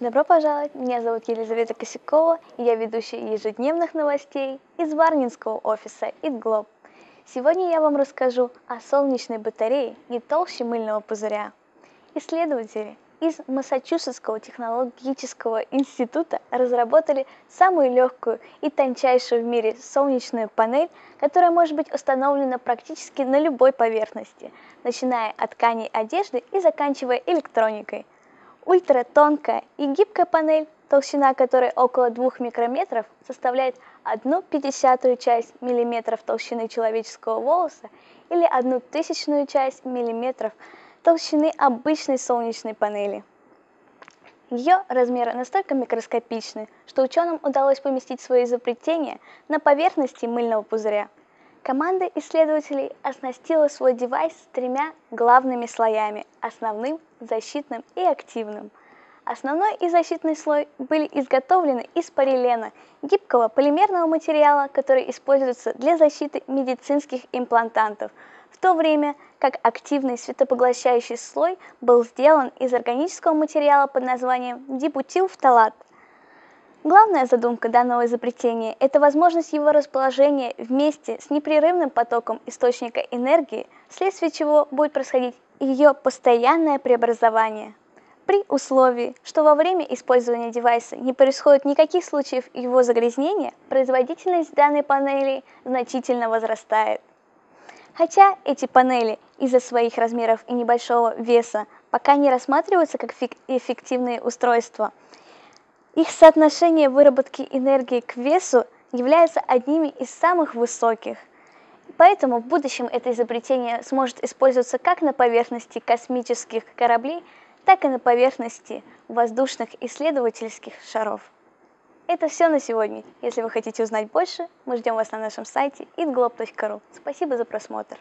Добро пожаловать! Меня зовут Елизавета Косякова, и я ведущая ежедневных новостей из Варнинского офиса ItGlobe. Сегодня я вам расскажу о солнечной батарее не толще мыльного пузыря. Исследователи из Массачусетского технологического института разработали самую легкую и тончайшую в мире солнечную панель, которая может быть установлена практически на любой поверхности, начиная от тканей одежды и заканчивая электроникой – Ультратонкая и гибкая панель, толщина которой около 2 микрометров, составляет 1 пятидесятую часть миллиметров толщины человеческого волоса или 1 тысячную часть миллиметров толщины обычной солнечной панели. Ее размеры настолько микроскопичны, что ученым удалось поместить свои изобретения на поверхности мыльного пузыря – Команда исследователей оснастила свой девайс тремя главными слоями – основным, защитным и активным. Основной и защитный слой были изготовлены из полиэлена, гибкого полимерного материала, который используется для защиты медицинских имплантантов, в то время как активный светопоглощающий слой был сделан из органического материала под названием дибутилфталат – Главная задумка данного изобретения – это возможность его расположения вместе с непрерывным потоком источника энергии, вследствие чего будет происходить ее постоянное преобразование. При условии, что во время использования девайса не происходит никаких случаев его загрязнения, производительность данной панели значительно возрастает. Хотя эти панели из-за своих размеров и небольшого веса пока не рассматриваются как эффективные устройства – их соотношение выработки энергии к весу является одними из самых высоких. Поэтому в будущем это изобретение сможет использоваться как на поверхности космических кораблей, так и на поверхности воздушных исследовательских шаров. Это все на сегодня. Если вы хотите узнать больше, мы ждем вас на нашем сайте itglobe.ru. Спасибо за просмотр.